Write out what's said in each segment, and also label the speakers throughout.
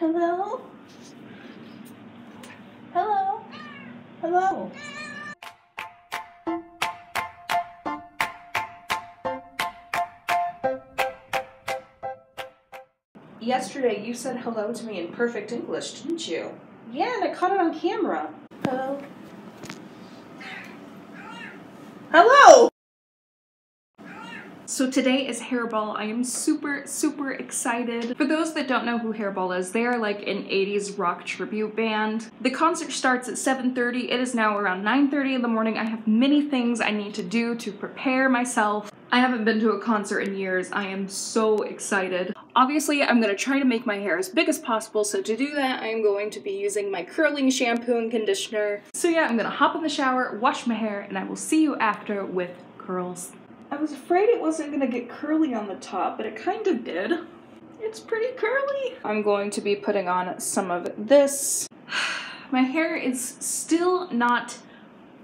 Speaker 1: Hello? Hello? Hello? Yesterday you said hello to me in perfect English, didn't you? Yeah, and I caught it on camera. Hello? Hello! So today is Hairball. I am super, super excited. For those that don't know who Hairball is, they are like an 80s rock tribute band. The concert starts at 7.30. It is now around 9.30 in the morning. I have many things I need to do to prepare myself. I haven't been to a concert in years. I am so excited. Obviously, I'm gonna try to make my hair as big as possible, so to do that, I'm going to be using my curling shampoo and conditioner. So yeah, I'm gonna hop in the shower, wash my hair, and I will see you after with curls. I was afraid it wasn't gonna get curly on the top, but it kind of did. It's pretty curly. I'm going to be putting on some of this. My hair is still not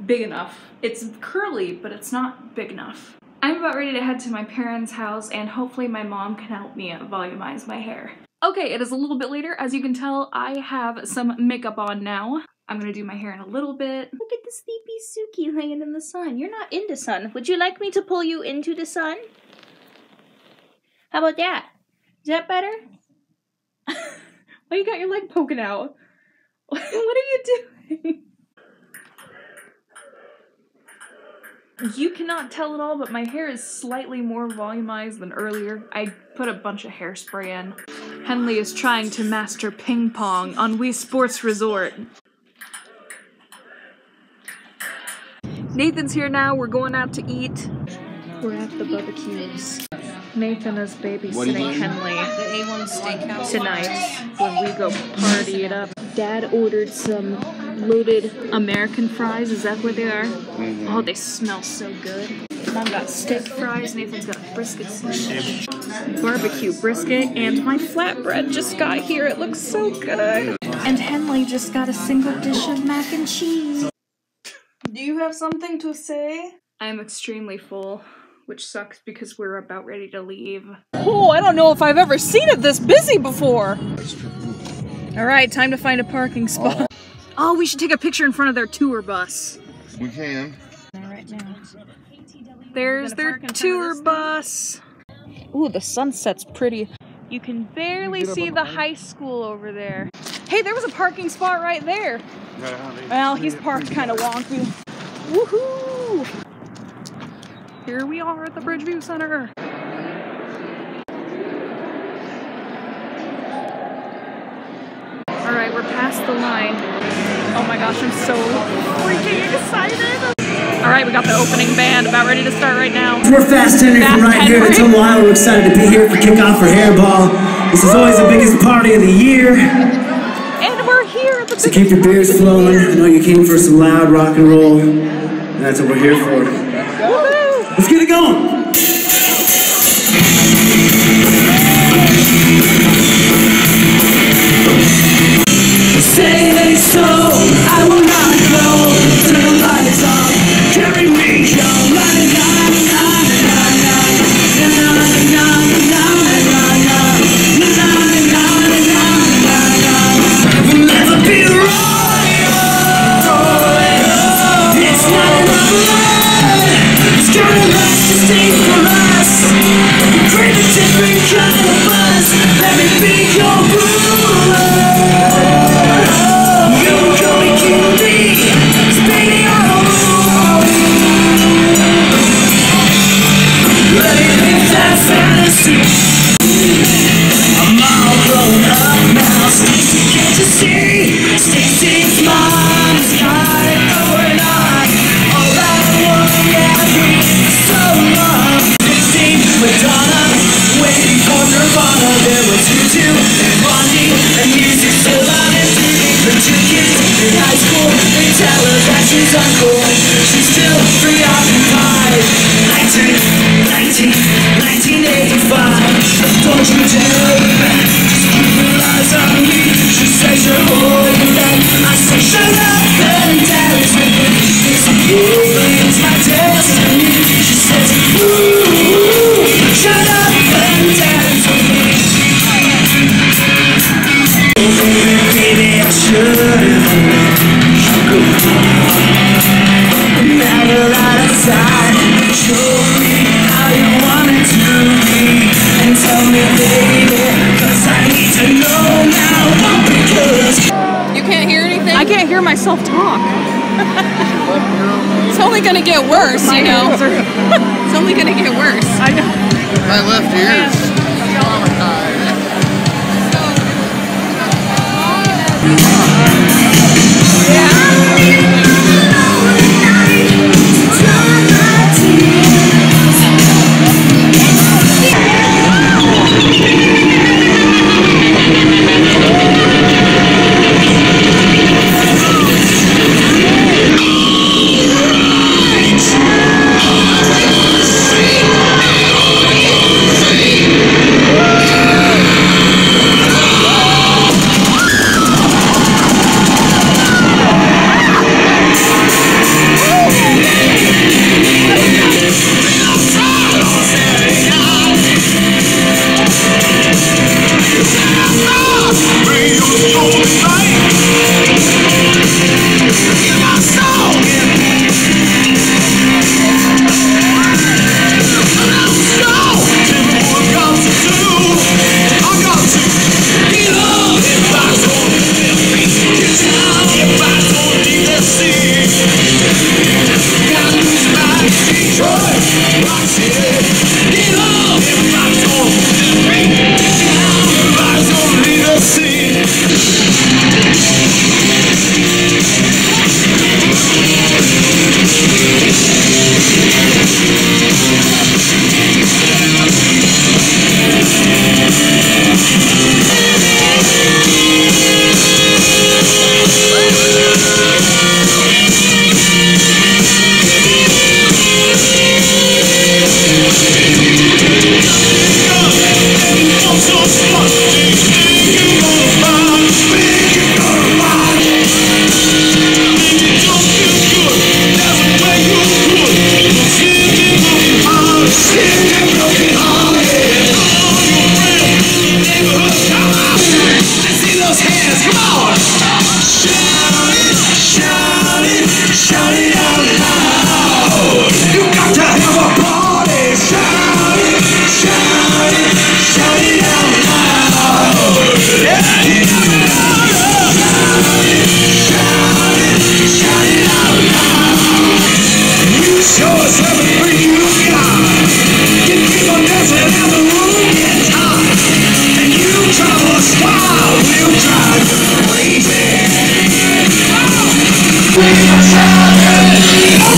Speaker 1: big enough. It's curly, but it's not big enough. I'm about ready to head to my parents' house and hopefully my mom can help me volumize my hair. Okay, it is a little bit later. As you can tell, I have some makeup on now. I'm gonna do my hair in a little bit.
Speaker 2: Look at the sleepy Suki laying in the sun. You're not into sun. Would you like me to pull you into the sun? How about that? Is that better?
Speaker 1: Why you got your leg poking out? what are you doing? You cannot tell at all, but my hair is slightly more volumized than earlier. I put a bunch of hairspray in. Henley is trying to master ping pong on Wii Sports Resort. Nathan's here now. We're going out to eat. We're at the barbecues. Nathan is babysitting Henley
Speaker 3: The A1 Steakhouse.
Speaker 1: tonight when we go party it up. Dad ordered some loaded American fries. Is that what they are? Oh, they smell so good. Mom got steak fries. Nathan's got brisket sandwich, barbecue brisket, and my flatbread just got here. It looks so good. And Henley just got a single dish of mac and cheese. Do you have something to say? I'm extremely full, which sucks because we're about ready to leave. Oh, I don't know if I've ever seen it this busy before. All right, time to find a parking spot. Oh, oh we should take a picture in front of their tour bus.
Speaker 4: We can.
Speaker 1: Right now. There's their tour bus. Ooh, the sunset's pretty. You can barely see the high school over there. Hey, there was a parking spot right there. Well, he's parked kind of wonky. Woohoo! Here we are at the Bridgeview Center. All right, we're past the line. Oh my gosh, I'm so freaking excited. All right, we got the opening band about ready to start right now.
Speaker 5: We're Fast Henry
Speaker 1: Fast
Speaker 5: from right here
Speaker 1: Henry.
Speaker 5: at Tumwell. We're excited to be here for kickoff for Hairball. This is always the biggest party of the year,
Speaker 1: And we're here at the
Speaker 5: so keep your beers flowing. I know you came for some loud rock and roll, and that's what we're here for. Let's get it going. Say they so, I will not go. Turn the lights on,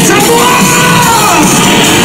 Speaker 6: Come on!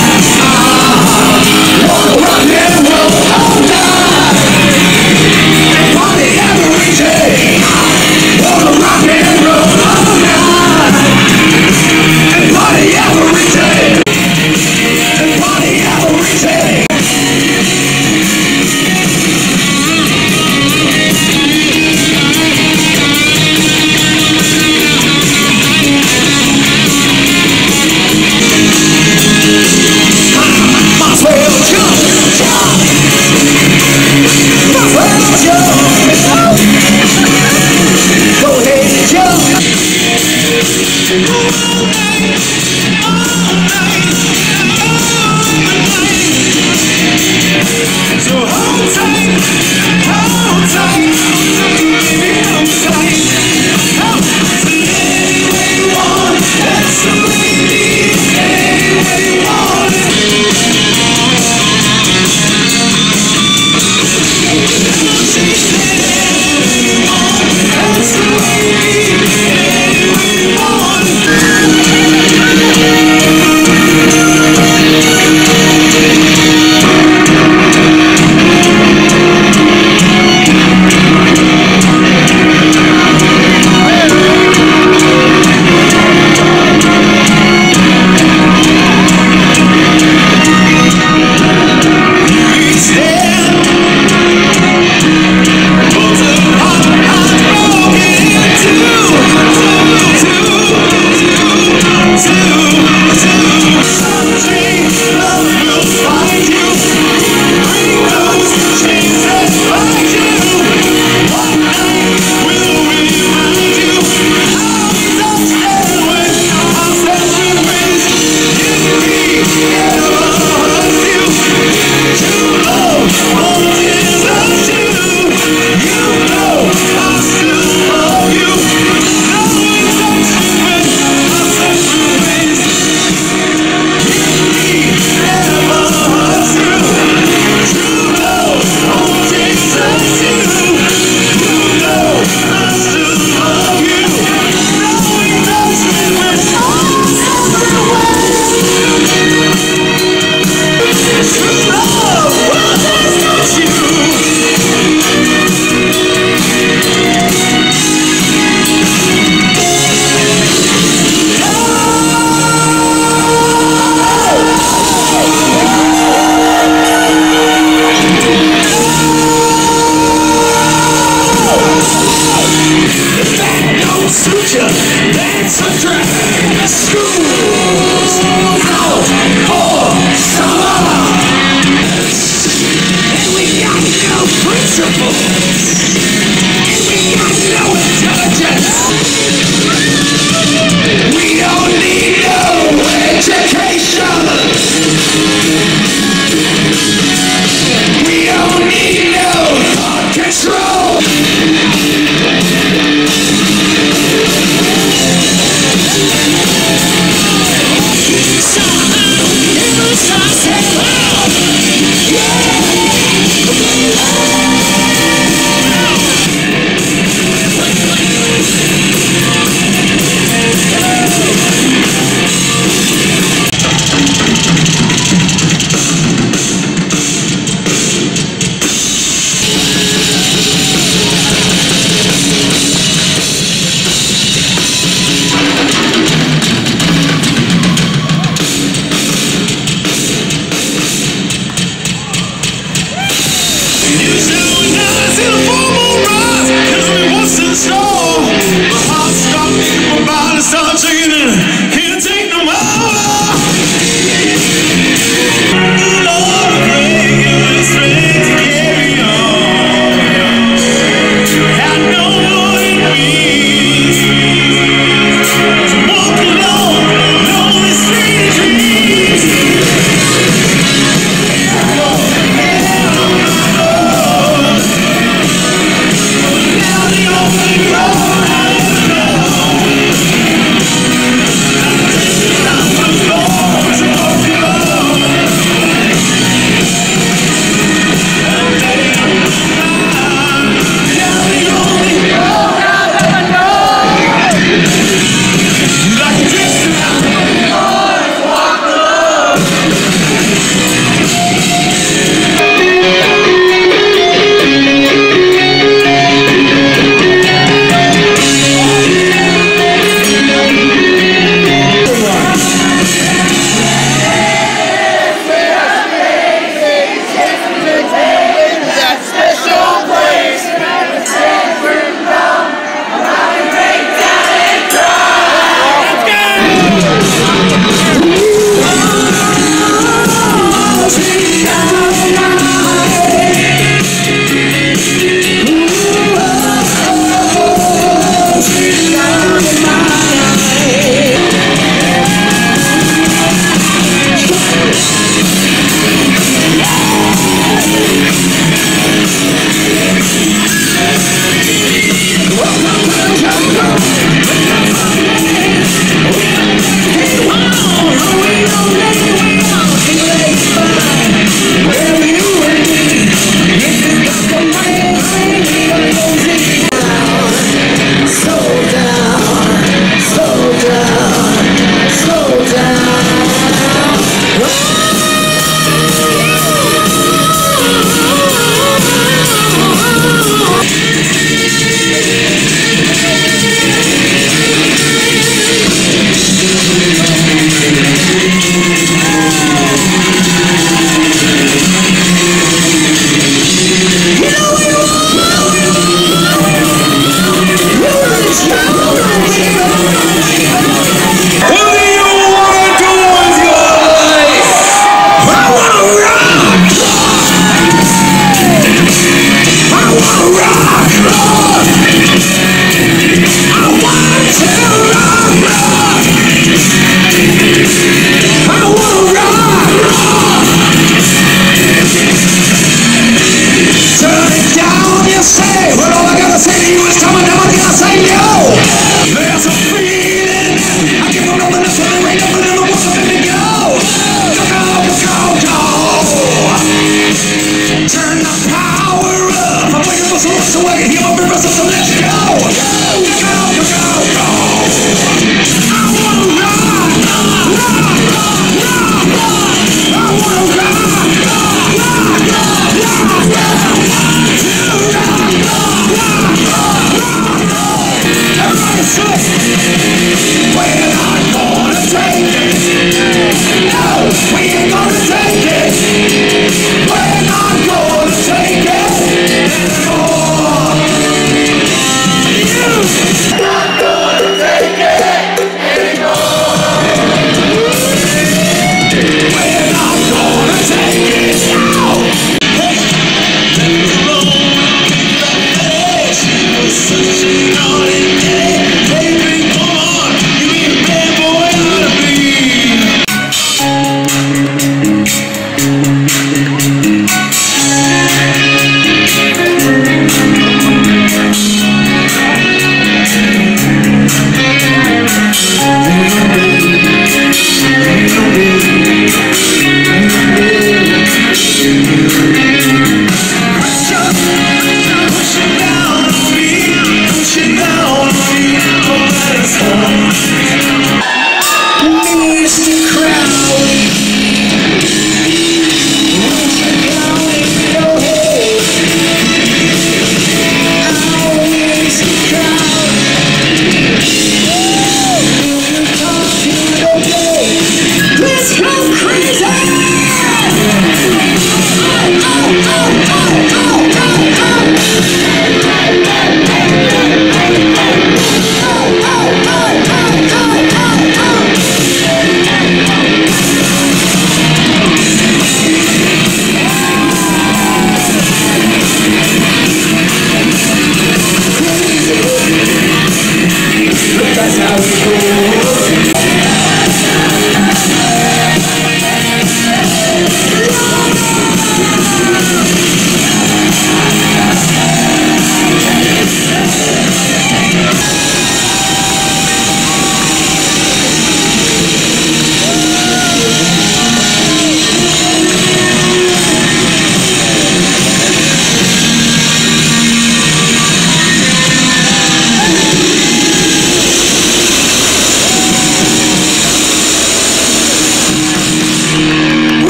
Speaker 6: So
Speaker 5: I can hear my sou, sou,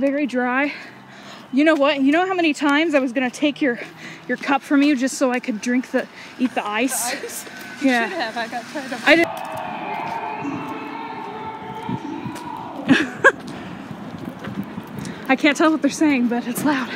Speaker 5: very dry. You know what? You know how many times I was gonna take your your cup from you just so I could drink the eat the ice? The ice? yeah.
Speaker 1: should have. I got tired of
Speaker 5: I did I can't tell what they're saying, but it's loud.